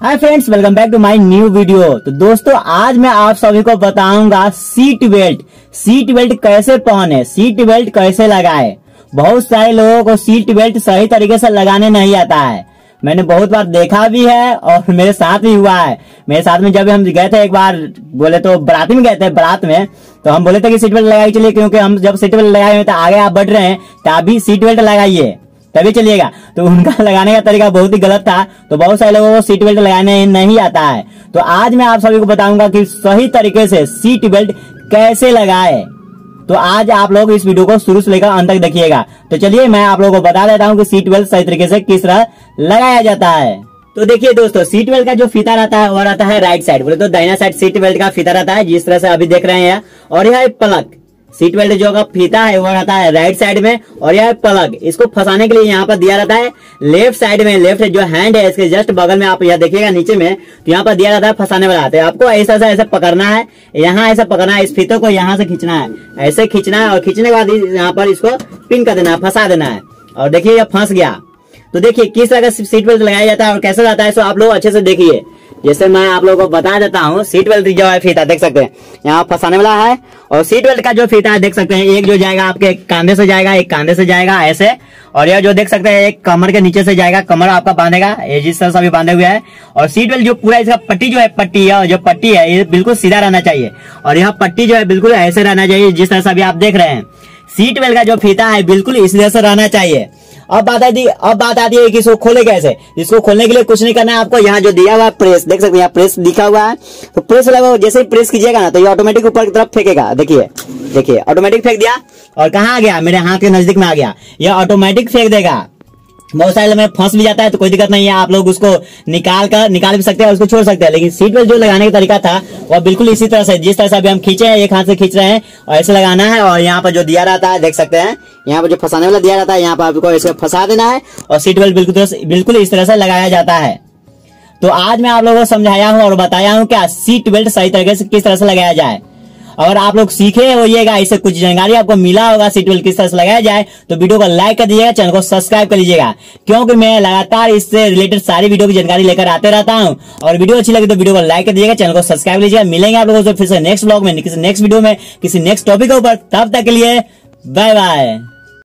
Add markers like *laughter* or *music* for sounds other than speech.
Hi friends welcome back to my new video तो दोस्तों, आज मैं आप सभी को बताऊँगा सीट बेल्ट सीट बेल्ट कैसे पहने? सीट बेल्ट कैसे लगाए? बहुत सारे लोगों को सीट बेल्ट सही तरीके से लगाने नहीं आता है। मैंने बहुत बार देखा भी है और *laughs* मेरे साथ भी हुआ है। मेरे साथ में जब हम गए थे एक बार, बोले तो बराती में गए थे, बारात में तो हम बोले थे कि सीट बेल्ट लगाई चलिए, क्योंकि हम जब सीट बेल्ट लगाए तो आगे आप बढ़ रहे हैं तो अभी सीट बेल्ट लगाइए। तभी चलिएगा। तो उनका *laughs* लगाने का तरीका बहुत ही गलत था। तो बहुत सारे लोगों को सीट बेल्ट लगाने नहीं आता है। तो आज मैं आप सभी को बताऊँगा कि सही तरीके से सीट बेल्ट कैसे लगाए। तो आज आप लोग इस वीडियो को शुरू से लेकर अंत तक देखिएगा। तो चलिए मैं आप लोगों को बता देता हूँ कि सीट बेल्ट सही तरीके से किस तरह लगाया जाता है। तो देखिए दोस्तों सीट बेल्ट का जो फीता रहता है, वो रहता है राइट साइड बोले तो दाइना साइड सीट बेल्ट का फीता रहता है, जिस तरह से अभी देख रहे हैं। और यह है प्लग सीट बेल्ट जो का फीता है, वो रहता है राइट साइड में और यह प्लग इसको फंसाने के लिए यहाँ पर दिया रहता है लेफ़्ट साइड में लेफ़्ट जो हैंड है, इसके जस्ट बगल में आप यह देखिएगा नीचे में तो यहाँ पर दिया रहता है फंसाने वाला तो आपको ऐसा ऐसा ऐसा पकड़ना है, यहाँ ऐसा पकड़ना है, इस फीते को यहाँ से खींचना है। ऐसे खींचना है और खींचने के बाद यहाँ पर इसको पिन कर देना है, फंसा देना है। और देखिए यह फंस गया। तो देखिए, किस तरह का सीट बेल्ट लगाया जाता है और कैसे जाता है, सो आप लोग अच्छे से देखिए। जैसे मैं आप लोगों को बता देता हूँ सीट बेल्ट जो है फीता, देख सकते हैं। यहाँ फंसाने वाला है और सीट बेल्ट का जो फीता है, देख सकते हैं, एक जो जाएगा आपके कांधे से जाएगा, एक कांधे से जाएगा, ऐसे। और यह जो देख सकते हैं, एक कमर के नीचे से जाएगा, कमर आपका बांधेगा, ये जिस तरह से अभी बांधे हुए है। और सीट बेल्ट जो पूरा इसका पट्टी जो है, पट्टी है जो पट्टी है, ये बिल्कुल सीधा रहना चाहिए। और यह पट्टी जो है, बिल्कुल ऐसे रहना चाहिए, जिस तरह से अभी आप देख रहे हैं। सीट बेल्ट का जो फीता है, बिल्कुल इस तरह से रहना चाहिए। अब बात आती, अब बात आती है कि इसको खोले कैसे? इसको खोलने के लिए कुछ नहीं करना है, आपको यहाँ जो दिया हुआ है प्रेस देख सकते हैं, यहाँ प्रेस दिखा हुआ है। तो प्रेस लगा जैसे ही प्रेस कीजिएगा ना तो ये ऑटोमेटिक ऊपर की तरफ़ फेंकेगा, देखिए देखिए ऑटोमेटिक फेंक दिया। और कहा आ गया? मेरे हाथ के नज़दीक में आ गया। ये ऑटोमेटिक फेंक देगा। बहुत सारे में फंस भी जाता है तो कोई दिक्कत नहीं है। आप लोग उसको निकाल कर, निकाल भी सकते हैं उसको छोड़ सकते हैं। लेकिन सीट बेल्ट जो लगाने का तरीका था वह बिल्कुल इसी तरह से, जिस तरह से अभी हम खींचे हैं, एक हाथ से खींच रहे हैं, और ऐसे लगाना है। और यहाँ पर जो दिया रहता है, देख सकते हैं, यहाँ पर जो फंसाने वाला दिया रहता है, यहाँ पर आपको ऐसे फंसा देना है, और सीट बेल्ट बिल्कुल बिल्कुल इस तरह से लगाया जाता है। तो आज मैं आप लोगों को समझाया हूँ और बताया हूँ क्या सीट बेल्ट सही तरीके से किस तरह से लगाया जाए। अगर आप लोग सीखे होइएगा इससे कुछ जानकारी आपको मिला होगा सीट बेल्ट किस तरह से लगाया जाए तो वीडियो को लाइक कर दीजिएगा चैनल को सब्सक्राइब कर लीजिएगा। क्योंकि मैं लगातार इससे रिलेटेड सारी वीडियो की जानकारी लेकर आते रहता हूँ। और वीडियो अच्छी लगी तो वीडियो को लाइक कर दीजिएगा चैनल को सब्सक्राइब लीजिएगा। मिलेंगे आप लोगों से फिर से नेक्स्ट ब्लॉग में, किसी नेक्स्ट वीडियो में, किसी नेक्स्ट टॉपिक के ऊपर। तब तक के लिए बाय बाय